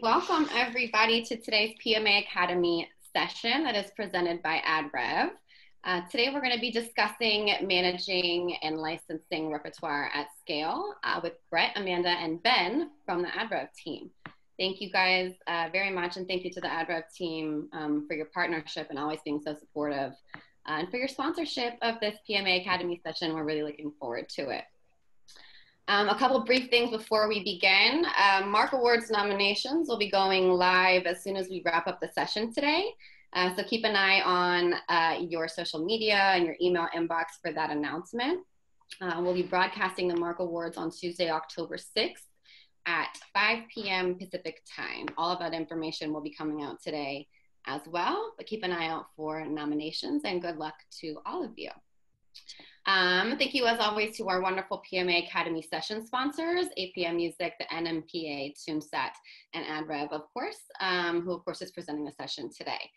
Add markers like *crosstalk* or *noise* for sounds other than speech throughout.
Welcome everybody to today's PMA Academy session that is presented by AdRev. Uh, today we're going to be discussing managing and licensing repertoire at scale uh, with Brett, Amanda, and Ben from the AdRev team. Thank you guys uh, very much and thank you to the AdRev team um, for your partnership and always being so supportive uh, and for your sponsorship of this PMA Academy session. We're really looking forward to it. Um, a couple brief things before we begin. Um, MARC Awards nominations will be going live as soon as we wrap up the session today. Uh, so keep an eye on uh, your social media and your email inbox for that announcement. Uh, we'll be broadcasting the Mark Awards on Tuesday, October 6th at 5 p.m. Pacific time. All of that information will be coming out today as well, but keep an eye out for nominations and good luck to all of you. Um, thank you as always to our wonderful PMA Academy session sponsors, APM Music, the NMPA, TuneSat, and AdRev, of course, um, who of course is presenting the session today.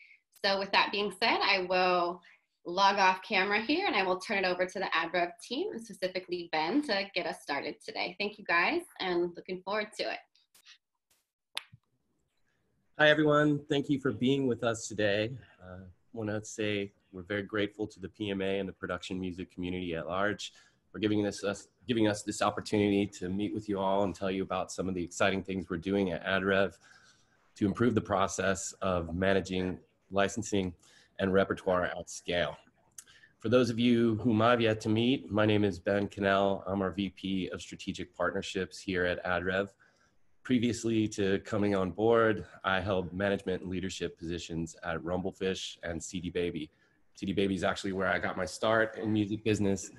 So with that being said, I will log off camera here and I will turn it over to the AdRev team and specifically Ben to get us started today. Thank you guys and looking forward to it. Hi everyone, thank you for being with us today. I uh, want to say we're very grateful to the PMA and the production music community at large for giving us, us, giving us this opportunity to meet with you all and tell you about some of the exciting things we're doing at AdRev to improve the process of managing licensing and repertoire at scale. For those of you whom I've yet to meet, my name is Ben Kihnel. I'm our VP of Strategic Partnerships here at AdRev. Previously to coming on board, I held management and leadership positions at Rumblefish and CD Baby, CD Baby is actually where I got my start in music business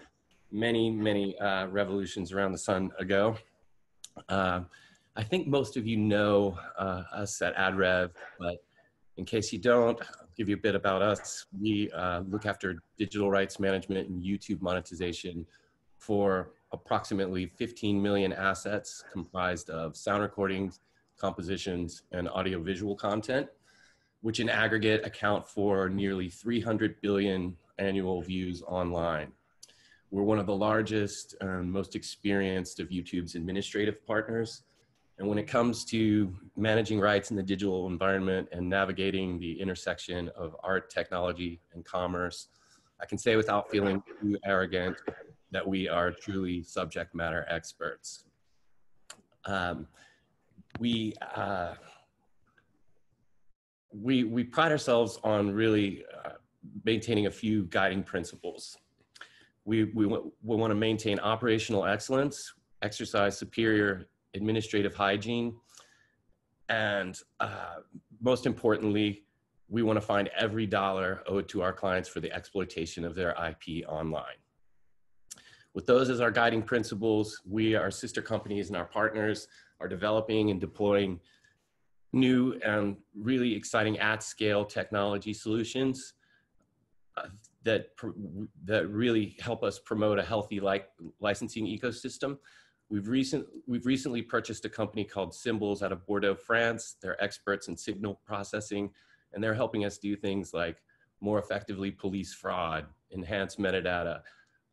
many, many uh, revolutions around the sun ago. Uh, I think most of you know uh, us at AdRev, but in case you don't, I'll give you a bit about us. We uh, look after digital rights management and YouTube monetization for approximately 15 million assets comprised of sound recordings, compositions, and audiovisual content which in aggregate account for nearly 300 billion annual views online. We're one of the largest and most experienced of YouTube's administrative partners. And when it comes to managing rights in the digital environment and navigating the intersection of art, technology, and commerce, I can say without feeling too arrogant that we are truly subject matter experts. Um, we, uh, we, we pride ourselves on really uh, maintaining a few guiding principles. We, we, we want to maintain operational excellence, exercise superior administrative hygiene, and uh, most importantly, we want to find every dollar owed to our clients for the exploitation of their IP online. With those as our guiding principles, we, our sister companies and our partners are developing and deploying new and really exciting at scale technology solutions uh, that, that really help us promote a healthy like licensing ecosystem. We've, recent, we've recently purchased a company called Symbols out of Bordeaux, France. They're experts in signal processing, and they're helping us do things like more effectively police fraud, enhance metadata,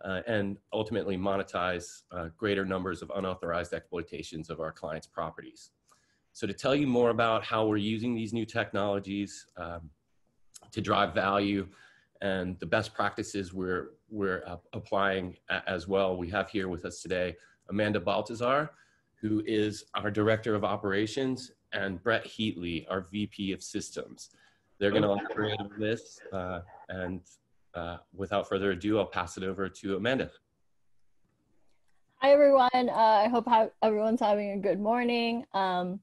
uh, and ultimately monetize uh, greater numbers of unauthorized exploitations of our clients' properties. So to tell you more about how we're using these new technologies um, to drive value and the best practices we're, we're uh, applying as well, we have here with us today Amanda Baltazar, who is our Director of Operations, and Brett Heatley, our VP of Systems. They're going to elaborate on this, uh, and uh, without further ado, I'll pass it over to Amanda. Hi, everyone. Uh, I hope everyone's having a good morning. Um,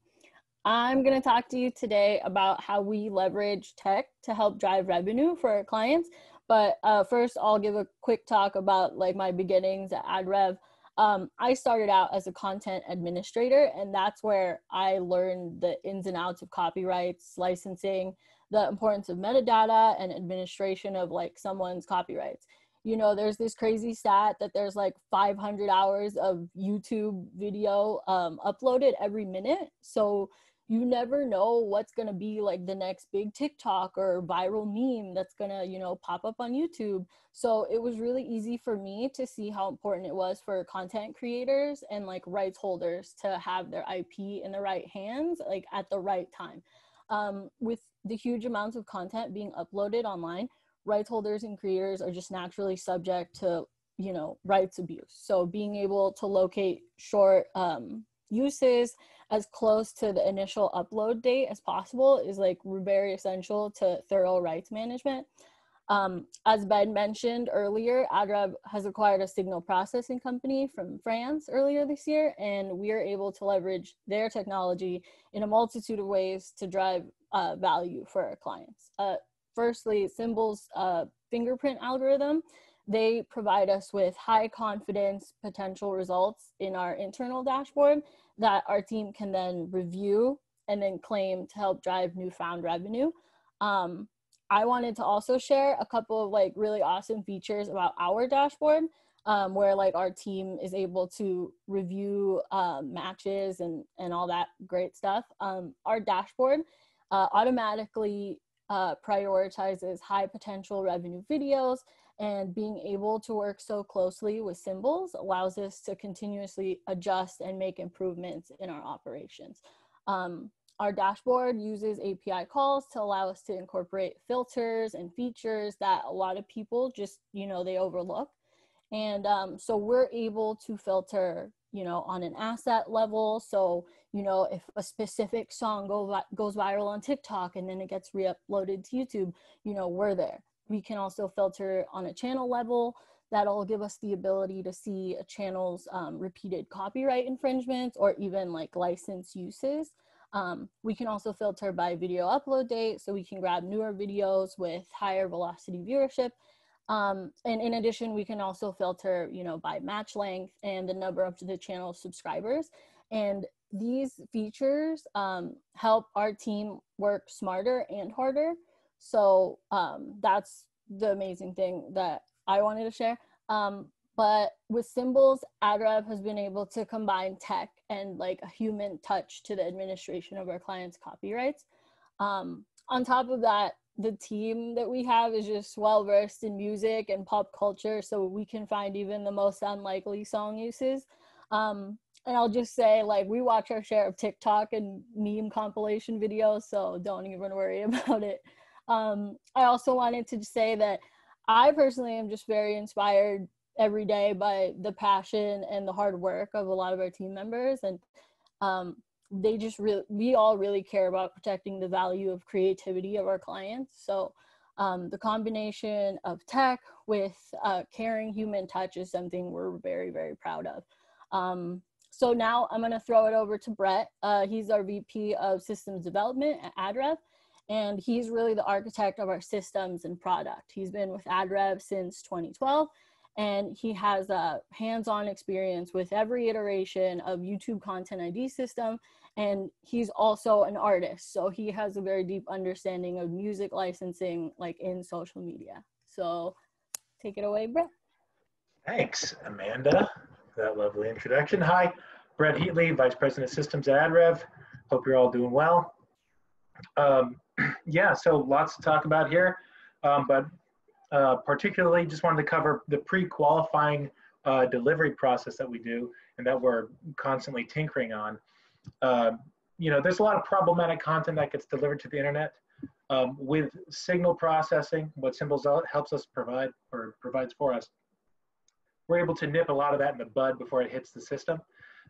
I'm going to talk to you today about how we leverage tech to help drive revenue for our clients. But uh, first, I'll give a quick talk about like my beginnings at AdRev. Um, I started out as a content administrator, and that's where I learned the ins and outs of copyrights, licensing, the importance of metadata, and administration of like someone's copyrights. You know, there's this crazy stat that there's like 500 hours of YouTube video um, uploaded every minute. So you never know what's going to be like the next big TikTok or viral meme that's going to, you know, pop up on YouTube. So it was really easy for me to see how important it was for content creators and like rights holders to have their IP in the right hands, like at the right time. Um, with the huge amounts of content being uploaded online, rights holders and creators are just naturally subject to, you know, rights abuse. So being able to locate short um, uses as close to the initial upload date as possible is like very essential to thorough rights management. Um, as Ben mentioned earlier, AdRev has acquired a signal processing company from France earlier this year, and we are able to leverage their technology in a multitude of ways to drive uh, value for our clients. Uh, firstly, Symbol's uh, fingerprint algorithm they provide us with high confidence potential results in our internal dashboard that our team can then review and then claim to help drive newfound revenue. Um, I wanted to also share a couple of like really awesome features about our dashboard um, where like our team is able to review um, matches and, and all that great stuff. Um, our dashboard uh, automatically uh, prioritizes high potential revenue videos and being able to work so closely with Symbols allows us to continuously adjust and make improvements in our operations. Um, our dashboard uses API calls to allow us to incorporate filters and features that a lot of people just, you know, they overlook. And um, so we're able to filter, you know, on an asset level. So, you know, if a specific song go, goes viral on TikTok and then it gets re-uploaded to YouTube, you know, we're there. We can also filter on a channel level. That'll give us the ability to see a channel's um, repeated copyright infringements or even like license uses. Um, we can also filter by video upload date, so we can grab newer videos with higher velocity viewership. Um, and in addition, we can also filter, you know, by match length and the number of the channel subscribers. And these features um, help our team work smarter and harder. So um, that's the amazing thing that I wanted to share. Um, but with symbols, AdRev has been able to combine tech and like a human touch to the administration of our clients' copyrights. Um, on top of that, the team that we have is just well versed in music and pop culture, so we can find even the most unlikely song uses. Um, and I'll just say, like, we watch our share of TikTok and meme compilation videos, so don't even worry *laughs* about it. Um, I also wanted to say that I personally am just very inspired every day by the passion and the hard work of a lot of our team members. And um, they just really, we all really care about protecting the value of creativity of our clients. So um, the combination of tech with uh, caring human touch is something we're very, very proud of. Um, so now I'm going to throw it over to Brett. Uh, he's our VP of Systems Development at AdRev and he's really the architect of our systems and product. He's been with AdRev since 2012, and he has a hands-on experience with every iteration of YouTube Content ID system, and he's also an artist, so he has a very deep understanding of music licensing, like in social media. So, take it away, Brett. Thanks, Amanda, that lovely introduction. Hi, Brett Heatley, Vice President of Systems at AdRev. Hope you're all doing well. Um, yeah, so lots to talk about here, um, but uh, particularly just wanted to cover the pre-qualifying uh, delivery process that we do and that we're constantly tinkering on. Uh, you know, there's a lot of problematic content that gets delivered to the internet. Um, with signal processing, what Symbols helps us provide or provides for us, we're able to nip a lot of that in the bud before it hits the system.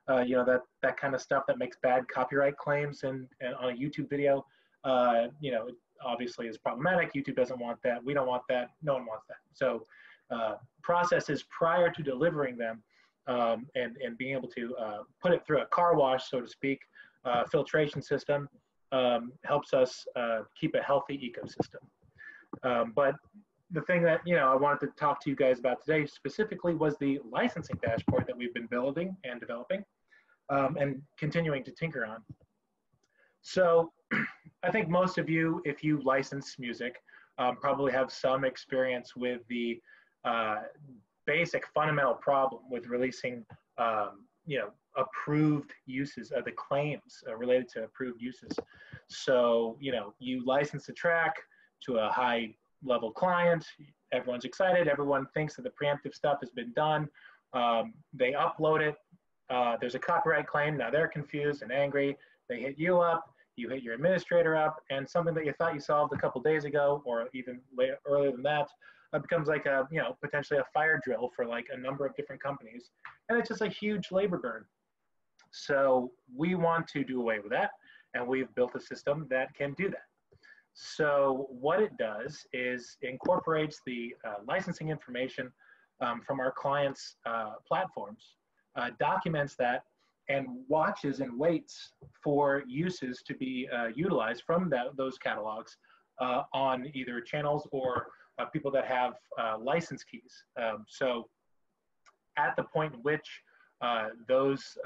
Uh, you know, that, that kind of stuff that makes bad copyright claims and, and on a YouTube video uh, you know, obviously is problematic. YouTube doesn't want that. We don't want that. No one wants that. So uh, processes prior to delivering them um, and, and being able to uh, put it through a car wash, so to speak, uh, filtration system um, helps us uh, keep a healthy ecosystem. Um, but the thing that you know I wanted to talk to you guys about today specifically was the licensing dashboard that we've been building and developing um, and continuing to tinker on. So I think most of you, if you license music, um, probably have some experience with the uh, basic fundamental problem with releasing, um, you know, approved uses, of the claims uh, related to approved uses. So, you know, you license a track to a high level client, everyone's excited, everyone thinks that the preemptive stuff has been done. Um, they upload it, uh, there's a copyright claim, now they're confused and angry. They hit you up, you hit your administrator up, and something that you thought you solved a couple days ago or even later, earlier than that uh, becomes like a, you know, potentially a fire drill for like a number of different companies. And it's just a huge labor burn. So we want to do away with that. And we've built a system that can do that. So what it does is incorporates the uh, licensing information um, from our clients' uh, platforms, uh, documents that, and watches and waits for uses to be uh, utilized from that, those catalogs uh, on either channels or uh, people that have license keys. Um, so at the point in which those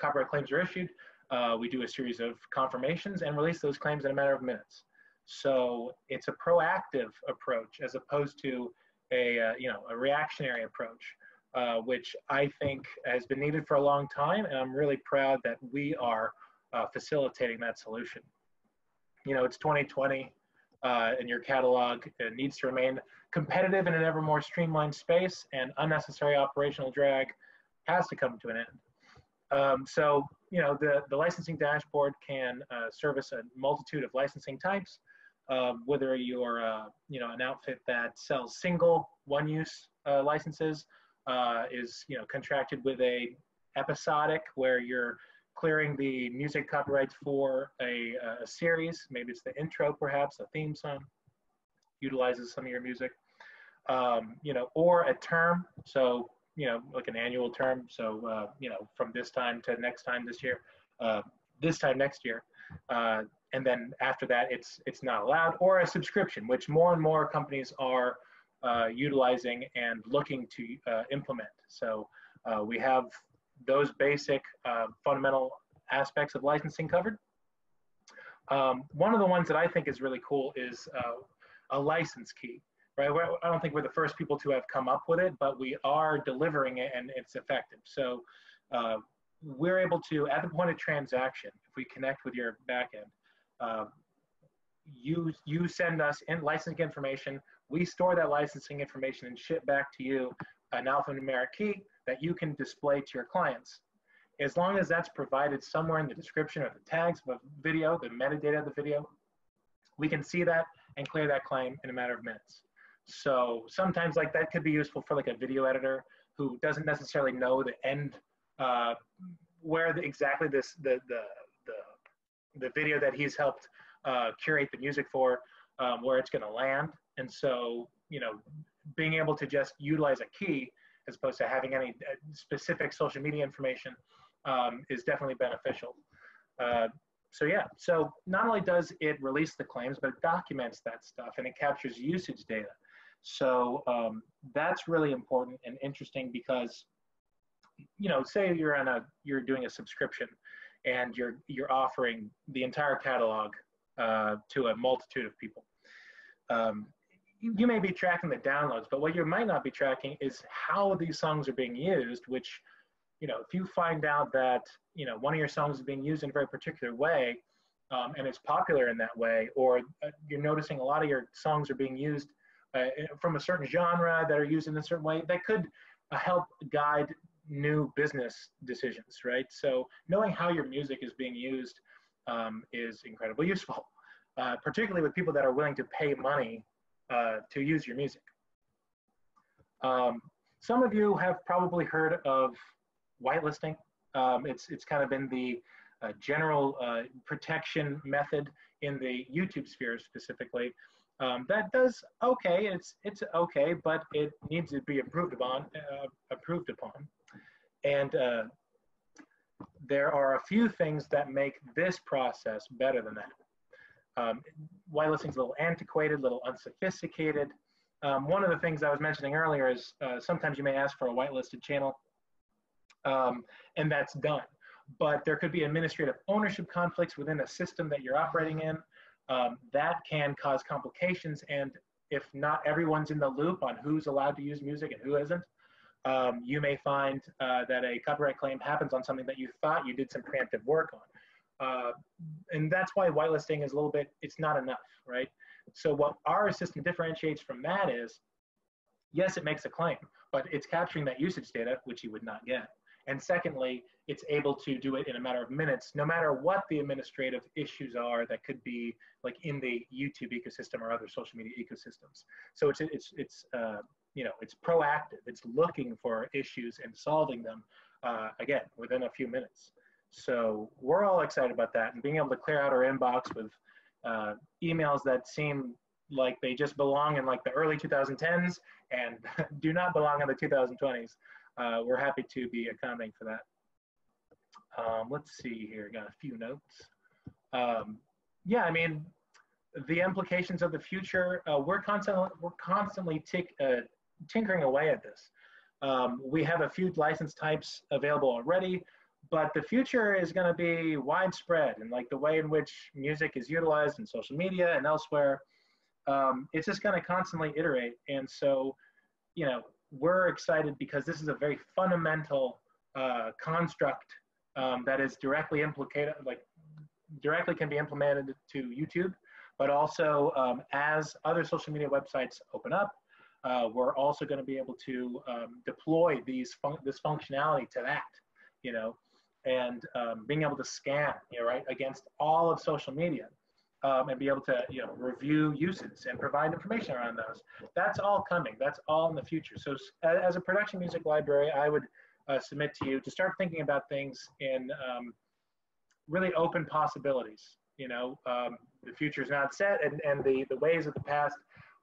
copyright claims are issued, uh, we do a series of confirmations and release those claims in a matter of minutes. So it's a proactive approach as opposed to a uh, you know a reactionary approach, uh, which I think has been needed for a long time, and I'm really proud that we are uh, facilitating that solution. You know, it's 2020, uh, and your catalog needs to remain competitive in an ever more streamlined space, and unnecessary operational drag has to come to an end. Um, so, you know, the, the licensing dashboard can uh, service a multitude of licensing types, uh, whether you're, uh, you know, an outfit that sells single one-use uh, licenses, uh, is, you know, contracted with a episodic where you're clearing the music copyrights for a, a series, maybe it's the intro perhaps, a theme song, utilizes some of your music, um, you know, or a term. So you know, like an annual term. So, uh, you know, from this time to next time this year, uh, this time next year. Uh, and then after that, it's, it's not allowed, or a subscription, which more and more companies are utilizing and looking to uh, implement. So uh, we have those basic fundamental aspects of licensing covered. Um, one of the ones that I think is really cool is a license key right? We're, I don't think we're the first people to have come up with it, but we are delivering it and it's effective. So uh, we're able to, at the point of transaction, if we connect with your backend, uh, you, you send us in licensing information, we store that licensing information and ship back to you an alphanumeric key that you can display to your clients. As long as that's provided somewhere in the description or the tags of a video, the metadata of the video, we can see that and clear that claim in a matter of minutes. So sometimes like that could be useful for like a video editor who doesn't necessarily know the end, uh, where the, exactly this, the, the, the, the video that he's helped uh, curate the music for, um, where it's gonna land. And so, you know, being able to just utilize a key as opposed to having any uh, specific social media information um, is definitely beneficial. Uh, so yeah, so not only does it release the claims, but it documents that stuff and it captures usage data. So um, that's really important and interesting because, you know, say you're on a you're doing a subscription, and you're you're offering the entire catalog uh, to a multitude of people. Um, you, may be tracking the downloads, but what you might not be tracking is how these songs are being used. Which, you know, if you find out that you know one of your songs is being used in a very particular way, um, and it's popular in that way, or uh, you're noticing a lot of your songs are being used uh, from a certain genre that are used in a certain way that could uh, help guide new business decisions, right? So knowing how your music is being used um, is incredibly *laughs* useful, uh, particularly with people that are willing to pay money uh, to use your music. Um, some of you have probably heard of whitelisting. Um, it's, it's kind of been the uh, general uh, protection method in the YouTube sphere specifically. Um, that does okay. It's it's okay, but it needs to be improved upon. Uh, improved upon, and uh, there are a few things that make this process better than that. Um, whitelisting's a little antiquated, a little unsophisticated. Um, one of the things I was mentioning earlier is uh, sometimes you may ask for a whitelisted channel, um, and that's done. But there could be administrative ownership conflicts within a system that you're operating in um, that can cause complications. And if not everyone's in the loop on who's allowed to use music and who isn't, um, you may find uh, that a copyright claim happens on something that you thought you did some preemptive work on. Uh, and that's why whitelisting is a little bit, it's not enough, right? So what our system differentiates from that is, yes, it makes a claim, but it's capturing that usage data, which you would not get. And secondly, it's able to do it in a matter of minutes, no matter what the administrative issues are that could be like in the YouTube ecosystem or other social media ecosystems. So it's, it's, it's uh, you know, it's proactive. It's looking for issues and solving them, uh, again, within a few minutes. So we're all excited about that and being able to clear out our inbox with uh, emails that seem like they just belong in like the early 2010s and *laughs* do not belong in the 2020s. Uh, we're happy to be accommodating for that. Um, let's see here, got a few notes. Um, yeah, I mean, the implications of the future, uh, we're constantly, we're constantly tick, uh, tinkering away at this. Um, we have a few license types available already, but the future is going to be widespread and like the way in which music is utilized in social media and elsewhere um, it's just going to constantly iterate. And so you know we're excited because this is a very fundamental uh, construct um, that is directly implicated like directly can be implemented to youtube but also um, as other social media websites open up uh, we're also going to be able to um, deploy these fun this functionality to that you know and um, being able to scan, you know, right, against all of social media um, and be able to, you know, review uses and provide information around those. That's all coming. That's all in the future. So as a production music library, I would uh, submit to you to start thinking about things in um, really open possibilities. You know, um, the future is not set and, and the, the ways of the past,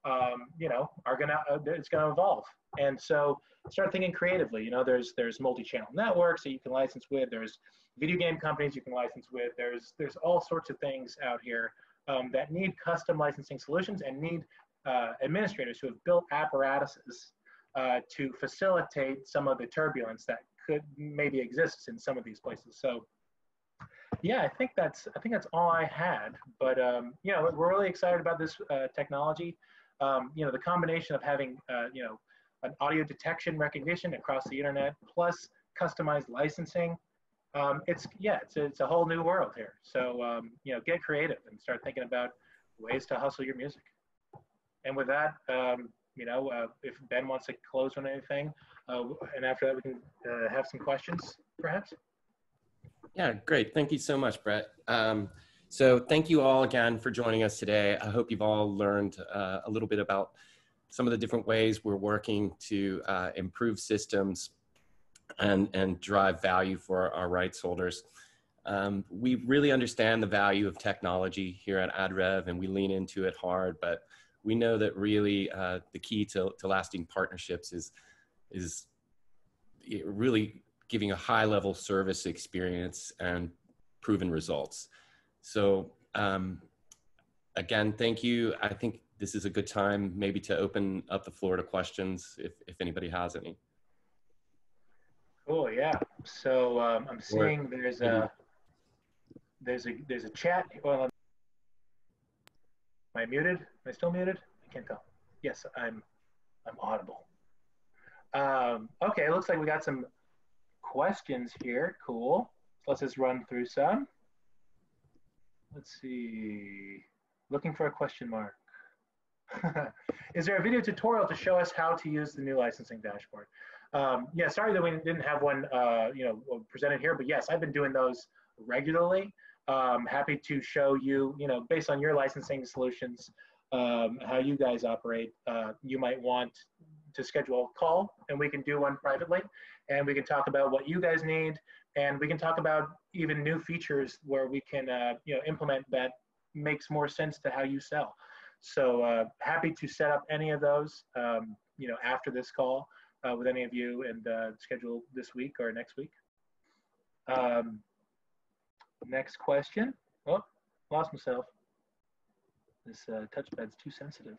um, you know, are gonna, uh, it's gonna evolve. And so start thinking creatively. You know, there's there's multi-channel networks that you can license with. There's video game companies you can license with. There's there's all sorts of things out here um, that need custom licensing solutions and need uh, administrators who have built apparatuses uh, to facilitate some of the turbulence that could maybe exists in some of these places. So yeah, I think that's I think that's all I had. But um, you know, we're really excited about this uh, technology. Um, you know, the combination of having uh, you know an audio detection recognition across the internet, plus customized licensing. Um, it's yeah, it's a, it's a whole new world here. So um, you know, get creative and start thinking about ways to hustle your music. And with that, um, you know, uh, if Ben wants to close on anything, uh, and after that we can uh, have some questions, perhaps. Yeah, great. Thank you so much, Brett. Um, so thank you all again for joining us today. I hope you've all learned uh, a little bit about some of the different ways we're working to uh, improve systems and, and drive value for our rights holders. Um, we really understand the value of technology here at AdRev and we lean into it hard, but we know that really uh, the key to, to lasting partnerships is, is really giving a high level service experience and proven results. So um, again, thank you. I think this is a good time maybe to open up the floor to questions if, if anybody has any. Cool, yeah. So um, I'm seeing there's a there's a there's a chat. Well, am I muted? Am I still muted? I can't tell. Yes, I'm I'm audible. Um, okay, it looks like we got some questions here. Cool. let's just run through some. Let's see. Looking for a question mark. *laughs* is there a video tutorial to show us how to use the new licensing dashboard? Um, yeah, sorry that we didn't have one, uh, you know, presented here, but yes, I've been doing those regularly. Um, happy to show you, you know, based on your licensing solutions, um, how you guys operate. Uh, you might want to schedule a call and we can do one privately and we can talk about what you guys need and we can talk about even new features where we can, uh, you know, implement that makes more sense to how you sell. So uh, happy to set up any of those, um, you know, after this call uh, with any of you and uh, schedule this week or next week. Um, next question. Oh, lost myself. This uh, touchpad's too sensitive.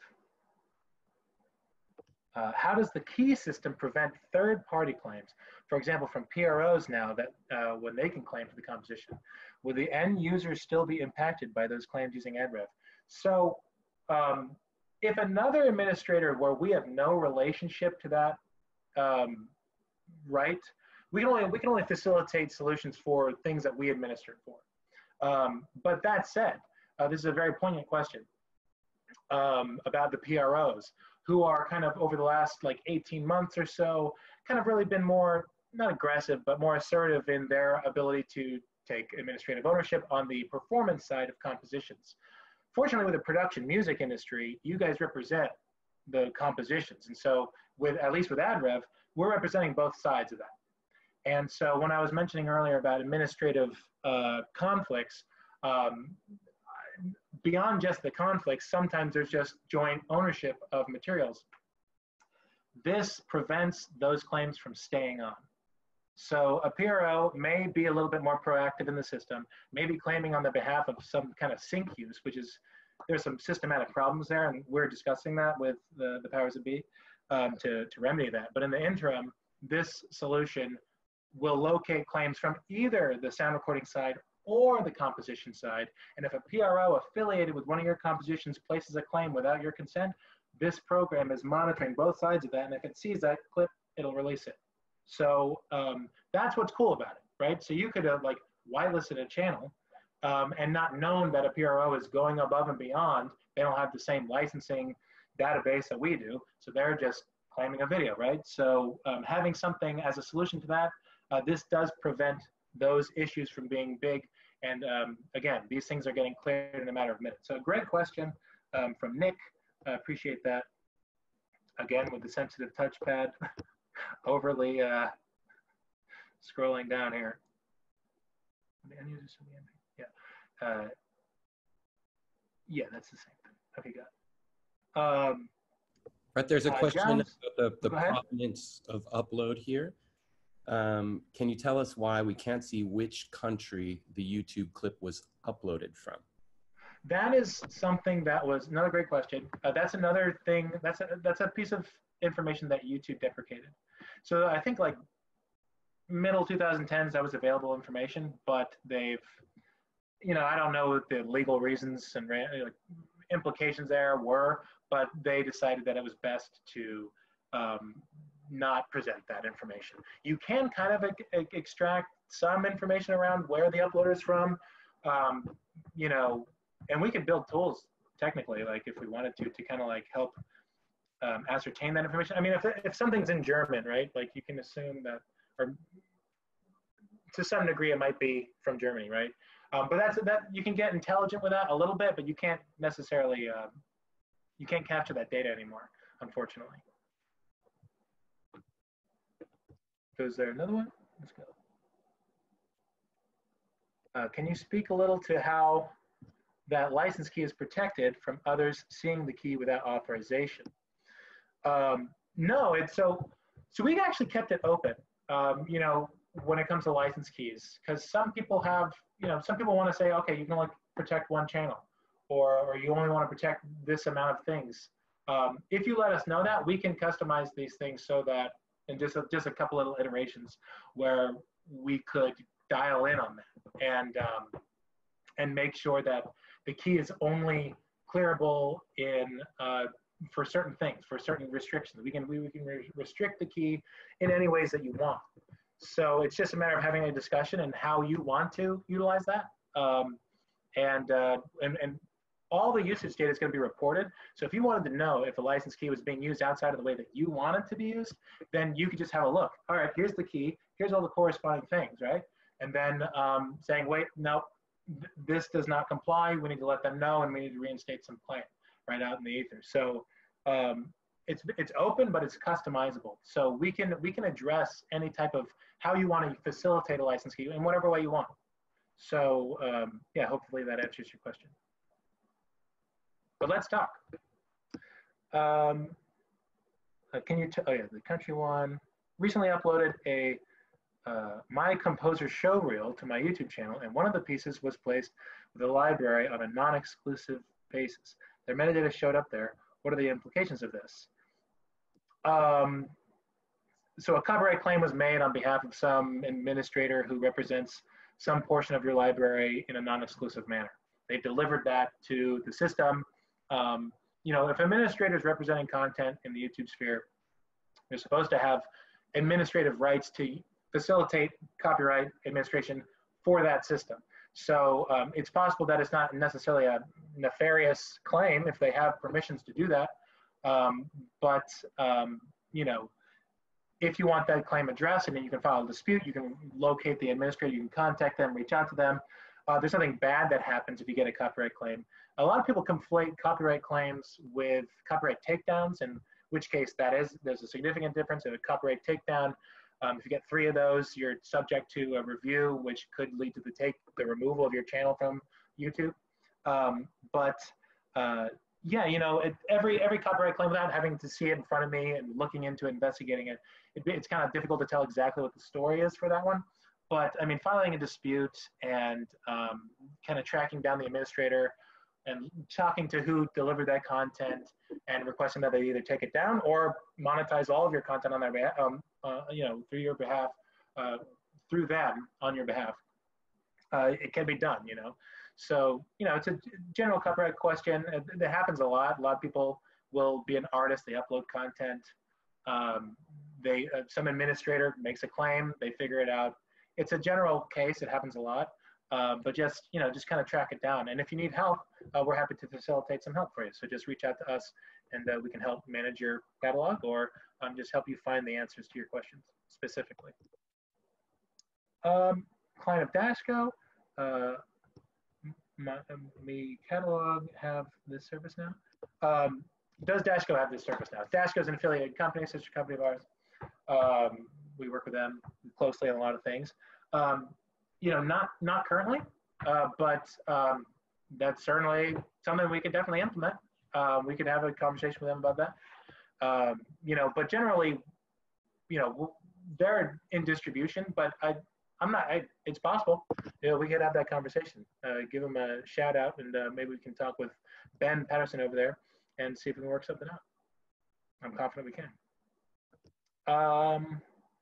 Uh, how does the key system prevent third-party claims? For example, from PROs now that uh, when they can claim for the composition, will the end user still be impacted by those claims using AdRev? So um, if another administrator where we have no relationship to that um, right? We can only we can only facilitate solutions for things that we administer for. Um, but that said, uh, this is a very poignant question um, about the PROs who are kind of over the last like 18 months or so, kind of really been more not aggressive, but more assertive in their ability to take administrative ownership on the performance side of compositions. Fortunately, with the production music industry, you guys represent the compositions. And so with, at least with AdRev, we're representing both sides of that. And so when I was mentioning earlier about administrative uh, conflicts, um, beyond just the conflicts, sometimes there's just joint ownership of materials. This prevents those claims from staying on. So a PRO may be a little bit more proactive in the system, maybe claiming on the behalf of some kind of sync use, which is, there's some systematic problems there, and we're discussing that with the, the powers that be um, to, to remedy that. But in the interim, this solution will locate claims from either the sound recording side or the composition side. And if a PRO affiliated with one of your compositions places a claim without your consent, this program is monitoring both sides of that. And if it sees that clip, it'll release it. So um, that's what's cool about it, right? So you could have like whitelisted a channel um, and not known that a PRO is going above and beyond. They don't have the same licensing database that we do. So they're just claiming a video, right? So um, having something as a solution to that, uh, this does prevent those issues from being big. And um, again, these things are getting cleared in a matter of minutes. So a great question um, from Nick. I appreciate that. Again, with the sensitive touchpad, *laughs* overly uh, scrolling down here. Yeah. Uh, yeah, that's the same thing. Okay, got it. Um, right, there's a uh, question about the, the provenance of upload here. Um, can you tell us why we can't see which country the YouTube clip was uploaded from? That is something that was another great question. Uh, that's another thing. That's a, that's a piece of information that YouTube deprecated. So I think like middle 2010s that was available information, but they've, you know, I don't know what the legal reasons and like, implications there were, but they decided that it was best to um, not present that information. You can kind of extract some information around where the uploader is from, um, you know, and we could build tools technically, like if we wanted to, to kind of like help um, ascertain that information. I mean, if, if something's in German, right, like you can assume that, or to some degree it might be from Germany, right? Um, but that's that you can get intelligent with that a little bit, but you can't necessarily, uh, you can't capture that data anymore, unfortunately. Is there another one? Let's go. Uh, can you speak a little to how that license key is protected from others seeing the key without authorization? Um, no, it's so, so we've actually kept it open, um, you know, when it comes to license keys, because some people have, you know, some people want to say, okay, you can only protect one channel or, or you only want to protect this amount of things. Um, if you let us know that, we can customize these things so that and just a, just a couple little iterations where we could dial in on that and um, and make sure that the key is only clearable in uh, for certain things for certain restrictions. We can we, we can re restrict the key in any ways that you want. So it's just a matter of having a discussion and how you want to utilize that um, and, uh, and and all the usage data is going to be reported. So if you wanted to know if the license key was being used outside of the way that you want it to be used, then you could just have a look. All right, here's the key. Here's all the corresponding things, right? And then um, saying, wait, no, th this does not comply. We need to let them know, and we need to reinstate some claim right out in the ether. So um, it's it's open, but it's customizable. So we can we can address any type of how you want to facilitate a license key in whatever way you want. So um, yeah, hopefully that answers your question. But let's talk. Um, uh, can you, tell? oh yeah, the country one. Recently uploaded a uh, My Composer show reel to my YouTube channel, and one of the pieces was placed with a library on a non-exclusive basis. Their metadata showed up there. What are the implications of this? Um, so a copyright claim was made on behalf of some administrator who represents some portion of your library in a non-exclusive manner. They delivered that to the system um, you know, if administrators representing content in the YouTube sphere, they're supposed to have administrative rights to facilitate copyright administration for that system. So um, it's possible that it's not necessarily a nefarious claim if they have permissions to do that. Um, but, um, you know, if you want that claim addressed and then you can file a dispute, you can locate the administrator, you can contact them, reach out to them. Uh, there's nothing bad that happens if you get a copyright claim. A lot of people conflate copyright claims with copyright takedowns, in which case that is, there's a significant difference in a copyright takedown. Um, if you get three of those, you're subject to a review, which could lead to the take the removal of your channel from YouTube. Um, but uh, yeah, you know, it, every every copyright claim without having to see it in front of me and looking into it, investigating it, it, it's kind of difficult to tell exactly what the story is for that one. But I mean, filing a dispute and um, kind of tracking down the administrator and talking to who delivered that content and requesting that they either take it down or monetize all of your content on their behalf, um, uh, you know, through your behalf, uh, through them on your behalf. Uh, it can be done, you know. So, you know, it's a general copyright question. It, it happens a lot. A lot of people will be an artist, they upload content. Um, they, uh, some administrator makes a claim, they figure it out. It's a general case, it happens a lot. Uh, but just you know just kind of track it down. And if you need help uh, we're happy to facilitate some help for you. So just reach out to us and uh, we can help manage your catalog or um, just help you find the answers to your questions specifically. Um, client of Dashgo uh, my, um, catalog have this service now? Um, does Dashgo have this service now? Dashgo is an affiliated company sister company of ours. Um, we work with them closely on a lot of things. Um, you know, not not currently, uh, but um, that's certainly something we could definitely implement. Uh, we could have a conversation with them about that. Um, you know, but generally, you know, they're in distribution, but I, I'm not. I, it's possible. You know, we could have that conversation. Uh, give them a shout out, and uh, maybe we can talk with Ben Patterson over there and see if we can work something out. I'm confident we can. Um,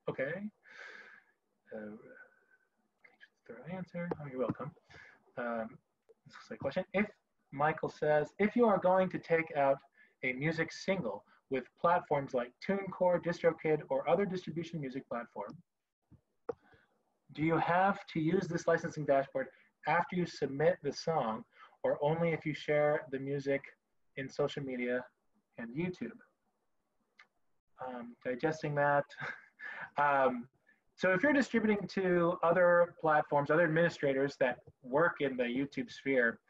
okay. Thorough answer. Oh, you're welcome. Um, this like a question. If Michael says, if you are going to take out a music single with platforms like TuneCore, DistroKid, or other distribution music platform, do you have to use this licensing dashboard after you submit the song or only if you share the music in social media and YouTube? Um, digesting that. *laughs* um, so if you're distributing to other platforms, other administrators that work in the YouTube sphere,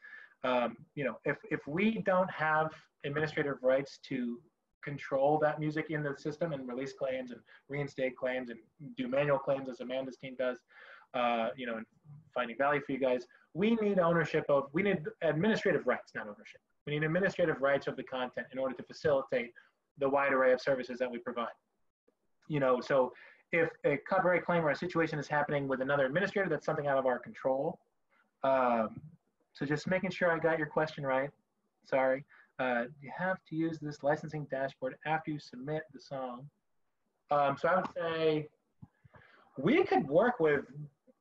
um, you know, if, if we don't have administrative rights to control that music in the system and release claims and reinstate claims and do manual claims as Amanda's team does, uh, you know, and finding value for you guys, we need ownership of, we need administrative rights, not ownership. We need administrative rights of the content in order to facilitate the wide array of services that we provide. You know, so if a copyright claim or a situation is happening with another administrator, that's something out of our control. Um, so just making sure I got your question right. Sorry. Uh, you have to use this licensing dashboard after you submit the song. Um, so I would say we could work with,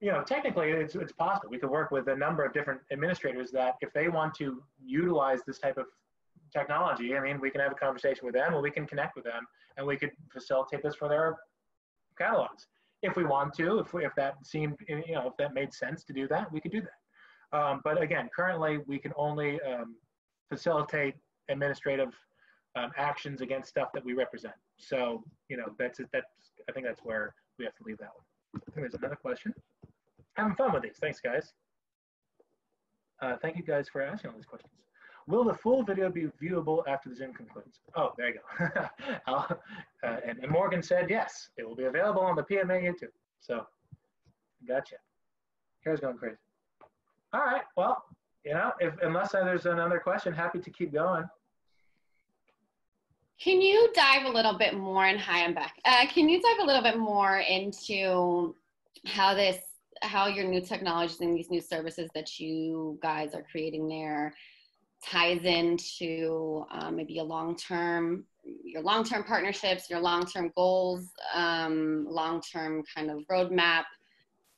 you know, technically it's, it's possible. We could work with a number of different administrators that if they want to utilize this type of technology, I mean, we can have a conversation with them or we can connect with them and we could facilitate this for their catalogs. If we want to, if, we, if that seemed, you know, if that made sense to do that, we could do that. Um, but again, currently we can only um, facilitate administrative um, actions against stuff that we represent. So, you know, that's, that's, I think that's where we have to leave that one. I think there's another question. Having fun with these. Thanks, guys. Uh, thank you guys for asking all these questions. Will the full video be viewable after the Zoom concludes? Oh, there you go. *laughs* uh, and, and, Morgan said yes, it will be available on the PMA YouTube. So, gotcha. Here's going crazy. All right, well, you know, if unless there's another question, happy to keep going. Can you dive a little bit more, and hi, I'm back. Uh, can you dive a little bit more into how this, how your new technologies and these new services that you guys are creating there ties into um, maybe a long-term your long-term partnerships your long-term goals um, long-term kind of roadmap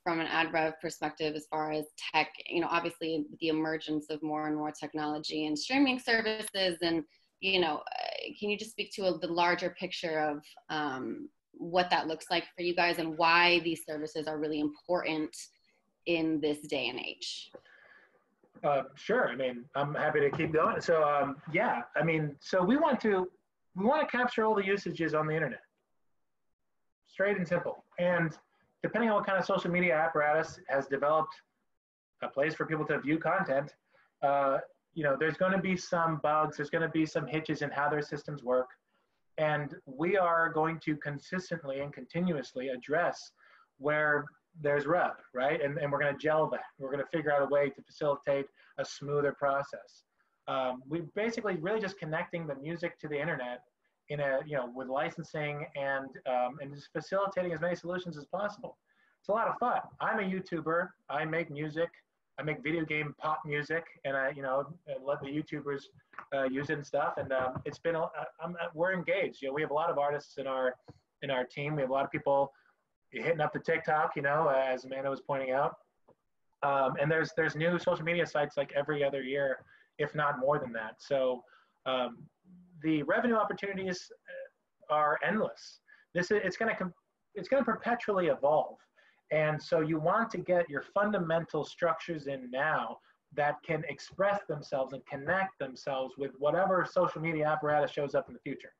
from an AdRev perspective as far as tech you know obviously the emergence of more and more technology and streaming services and you know uh, can you just speak to a, the larger picture of um, what that looks like for you guys and why these services are really important in this day and age. Uh, sure. I mean, I'm happy to keep going. So, um, yeah, I mean, so we want to we want to capture all the usages on the internet, straight and simple. And depending on what kind of social media apparatus has developed a place for people to view content, uh, you know, there's going to be some bugs. There's going to be some hitches in how their systems work, and we are going to consistently and continuously address where there's rub, right? And, and we're going to gel that. We're going to figure out a way to facilitate a smoother process. Um, we basically really just connecting the music to the internet in a, you know, with licensing and, um, and just facilitating as many solutions as possible. It's a lot of fun. I'm a YouTuber. I make music. I make video game pop music, and I, you know, let the YouTubers uh, use it and stuff. And um, it's been, a, I'm, we're engaged. You know, we have a lot of artists in our in our team. We have a lot of people hitting up the TikTok, you know, as Amanda was pointing out. Um, and there's there's new social media sites like every other year, if not more than that. So um, the revenue opportunities are endless. This is it's going to it's going to perpetually evolve, and so you want to get your fundamental structures in now that can express themselves and connect themselves with whatever social media apparatus shows up in the future.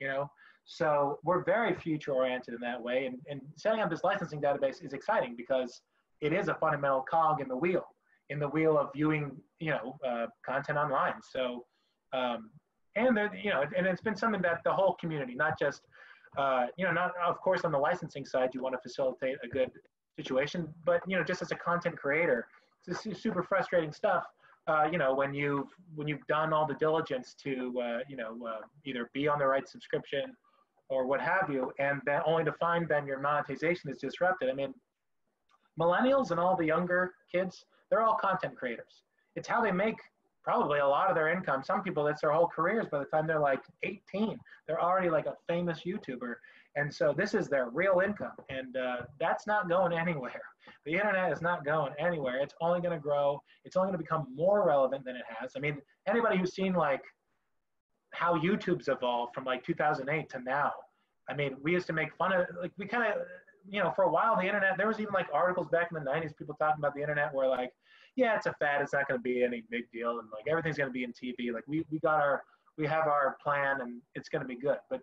You know, so we're very future oriented in that way. And, and setting up this licensing database is exciting because it is a fundamental cog in the wheel, in the wheel of viewing, you know, uh, content online. So, um, and there, you know, and it's been something that the whole community, not just, uh, you know, not of course on the licensing side, you want to facilitate a good situation, but you know, just as a content creator, it's super frustrating stuff. Uh, you know, when you've when you've done all the diligence to, uh, you know, uh, either be on the right subscription or what have you, and then only to find then your monetization is disrupted. I mean, millennials and all the younger kids, they're all content creators. It's how they make probably a lot of their income. Some people, it's their whole careers. By the time they're like 18, they're already like a famous YouTuber. And so this is their real income. And uh, that's not going *laughs* anywhere. The internet is not going anywhere. It's only going to grow. It's only going to become more relevant than it has. I mean, anybody who's seen like how YouTube's evolved from like 2008 to now. I mean, we used to make fun of like we kind of you know for a while the internet there was even like articles back in the 90s people talking about the internet where like yeah it's a fad it's not going to be any big deal and like everything's going to be in TV like we we got our we have our plan and it's going to be good. But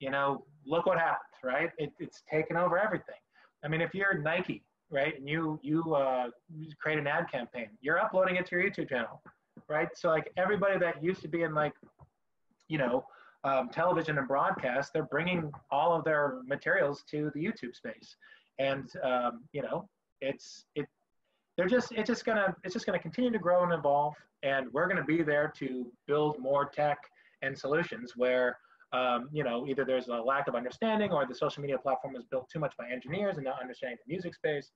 you know look what happened right? It, it's taken over everything. I mean if you're Nike right and you you uh, create an ad campaign you're uploading it to your YouTube channel right? So like everybody that used to be in like you know, um, television and broadcast, they're bringing all of their materials to the YouTube space, and um, you know, it's it. They're just it's just gonna it's just gonna continue to grow and evolve, and we're gonna be there to build more tech and solutions where um, you know either there's a lack of understanding or the social media platform is built too much by engineers and not understanding the music space.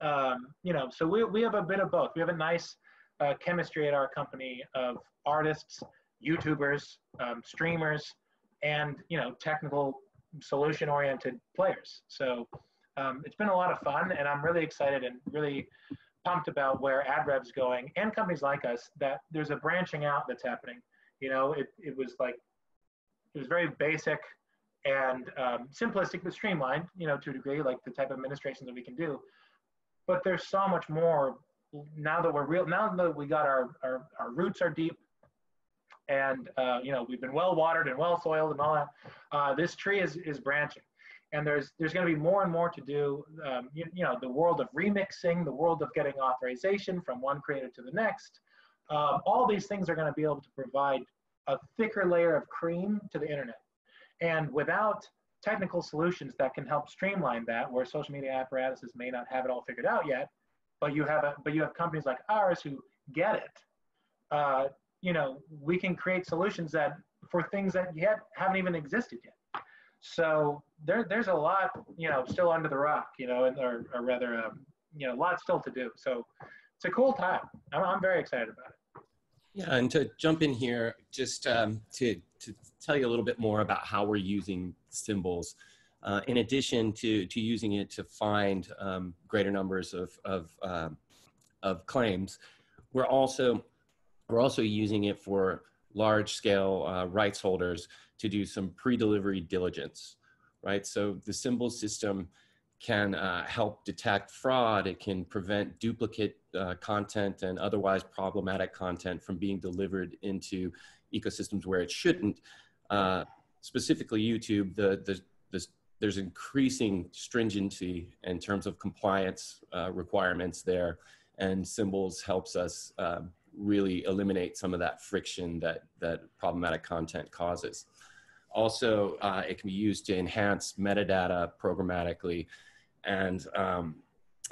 Um, you know, so we we have a bit of both. We have a nice uh, chemistry at our company of artists YouTubers, um, streamers, and you know technical solution-oriented players. So um, it's been a lot of fun, and I'm really excited and really pumped about where AdRev's going, and companies like us. That there's a branching out that's happening. You know, it it was like it was very basic and um, simplistic but streamlined. You know, to a degree, like the type of administrations that we can do. But there's so much more now that we're real. Now that we got our our, our roots are deep and uh, you know we've been well watered and well soiled and all that. Uh, this tree is is branching, and there's there's going to be more and more to do. Um, you, you, know, the world of remixing, the world of getting authorization from one creator to the next. Um, all these things are going to be able to provide a thicker layer of cream to the internet, and without technical solutions that can help streamline that, where social media apparatuses may not have it all figured out yet, but you have a, but you have companies like ours who get it. Uh, you know, we can create solutions that for things that yet haven't even existed yet. So there, there's a lot, you know, still under the rock, you know, and, or, or rather, um, you know, a lot still to do. So it's a cool time. I'm, I'm very excited about it. Yeah, and to jump in here, just um, to, to tell you a little bit more about how we're using symbols. Uh, in addition to, to using it to find um, greater numbers of, of, um, of claims, we're also we're also using it for large scale uh, rights holders to do some pre-delivery diligence. right? So the symbol system can uh, help detect fraud. It can prevent duplicate uh, content and otherwise problematic content from being delivered into ecosystems where it shouldn't. Uh, specifically YouTube, the, the, the, there's increasing stringency in terms of compliance uh, requirements there and symbols helps us um, really eliminate some of that friction that, that problematic content causes. Also, uh, it can be used to enhance metadata programmatically and um,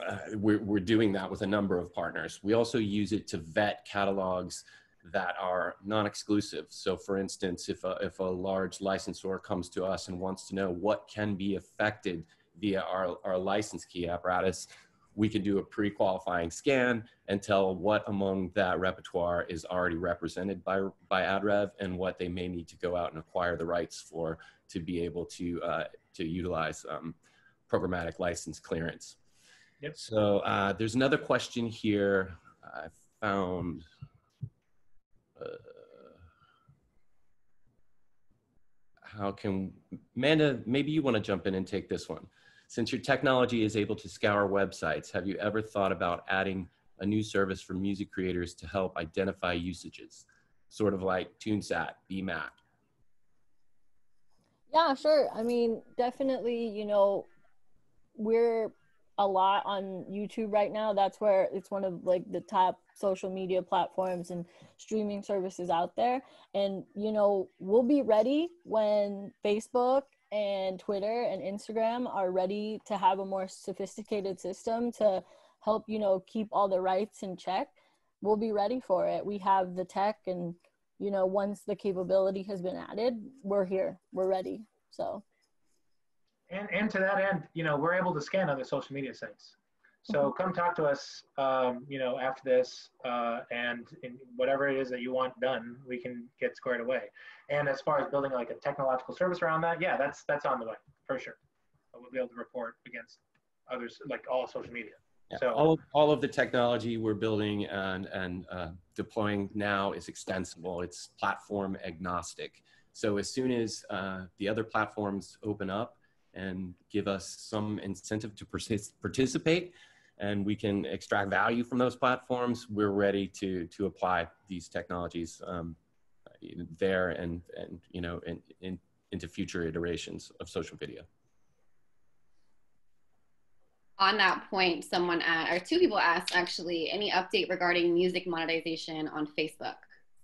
uh, we're, we're doing that with a number of partners. We also use it to vet catalogs that are non-exclusive. So for instance, if a, if a large licensor comes to us and wants to know what can be affected via our, our license key apparatus, we can do a pre-qualifying scan and tell what among that repertoire is already represented by, by AdRev and what they may need to go out and acquire the rights for to be able to, uh, to utilize um, programmatic license clearance. Yep. So uh, there's another question here I found. Uh, how can, Amanda, maybe you want to jump in and take this one. Since your technology is able to scour websites, have you ever thought about adding a new service for music creators to help identify usages? Sort of like TuneSat, BMAT. Yeah, sure. I mean, definitely, you know, we're a lot on YouTube right now. That's where it's one of like the top social media platforms and streaming services out there. And you know, we'll be ready when Facebook and Twitter and Instagram are ready to have a more sophisticated system to help, you know, keep all the rights in check. We'll be ready for it. We have the tech and you know, once the capability has been added, we're here. We're ready. So and, and to that end, you know, we're able to scan other social media sites. So mm-hmm. come talk to us, um, you know, after this, uh, and whatever it is that you want done, we can get squared away. And as far as building like a technological service around that, yeah, that's that's on the way for sure. We'll be able to report against others, like all social media. Yeah, so all of, all of the technology we're building and and uh, deploying now is extensible. It's platform agnostic. So as soon as uh, the other platforms open up, and give us some incentive to participate and we can extract value from those platforms, we're ready to, to apply these technologies um, there and, and you know, in, in, into future iterations of social video. On that point, someone asked, or two people asked actually, any update regarding music monetization on Facebook?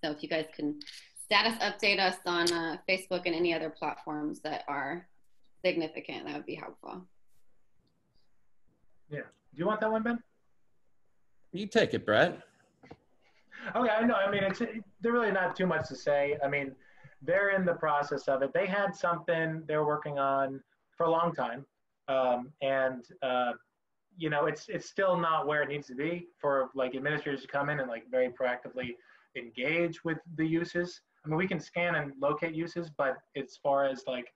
So if you guys can status update us on uh, Facebook and any other platforms that are significant, that would be helpful. Yeah. Do you want that one, Ben? You take it, Brett. Okay, I know. I mean, it's they're really not too much to say. I mean, they're in the process of it. They had something they're working on for a long time, um, and uh, you know, it's it's still not where it needs to be for like administrators to come in and like very proactively engage with the uses. I mean, we can scan and locate uses, but as far as like